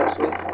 next week?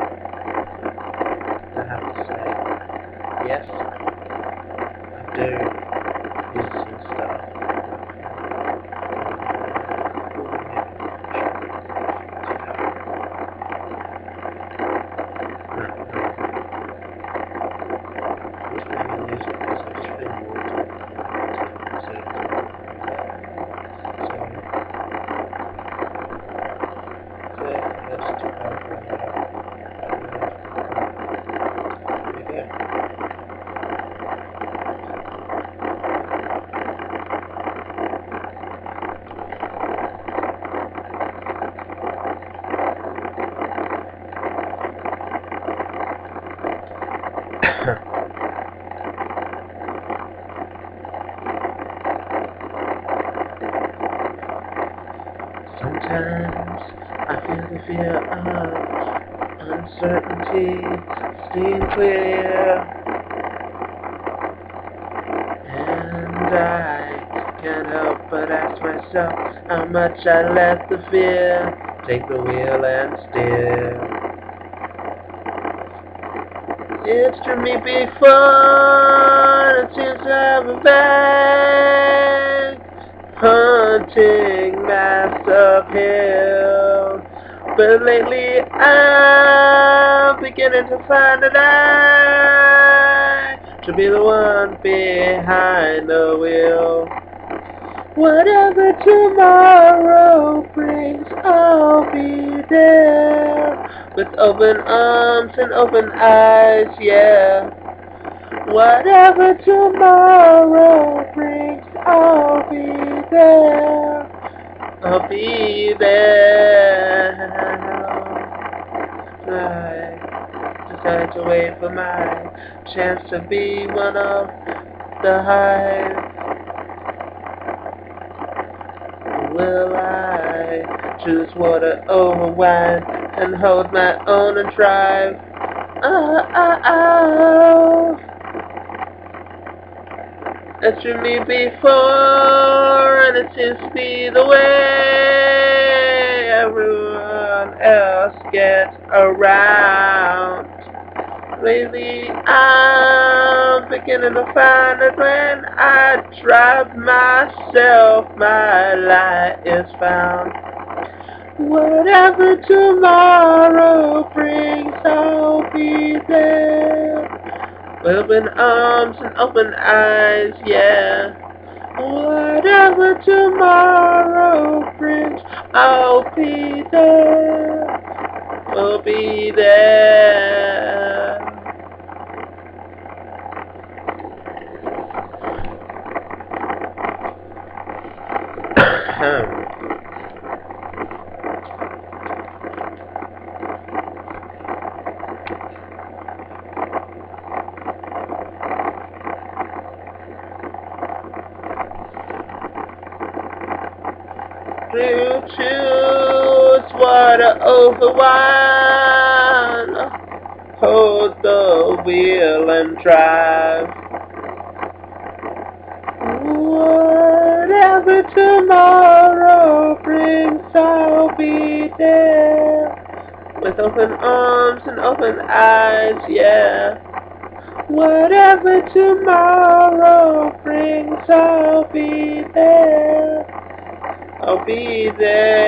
I feel the fear of uncertainty staying clear. And I can't help but ask myself how much I let the fear take the wheel and steer. It's to me before it seems to have a bag hunting mass uphill. But lately I'm beginning to find that I should be the one behind the wheel. Whatever tomorrow brings, I'll be there. With open arms and open eyes, yeah. Whatever tomorrow brings, I'll be there. I'll be there. I decided to wait for my chance to be one of the hive. Will I choose water over wine and hold my own and drive? Oh, oh, oh. To me before, and it seems to be the way everyone else gets around. Lately, I'm beginning to find that when I drive myself, my light is found. Whatever tomorrow brings, I'll be there. With open arms and open eyes, yeah. Whatever tomorrow brings, I'll be there. I'll be there. To choose water over wine. Hold the wheel and drive. Whatever tomorrow brings, I'll be there. With open arms and open eyes, yeah. Whatever tomorrow brings, I'll be there. I'll be there.